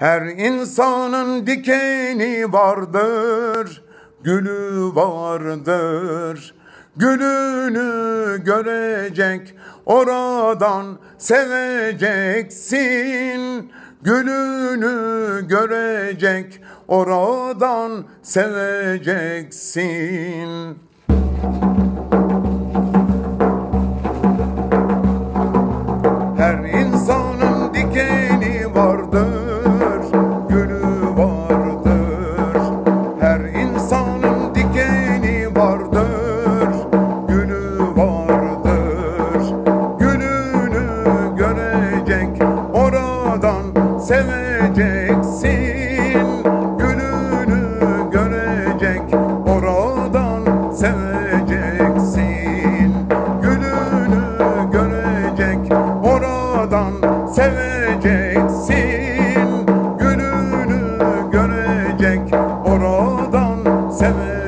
Her insanın dikeni vardır, gülü vardır. Gülünü görecek, oradan seveceksin. Gülünü görecek, oradan seveceksin. Her insanın dikeni vardır, vardır, gülü vardır. Gülünü görecek, oradan seveceksin. Gülünü görecek, oradan seveceksin. Gülünü görecek, oradan seveceksin. Gülünü görecek, oradan seveceksin.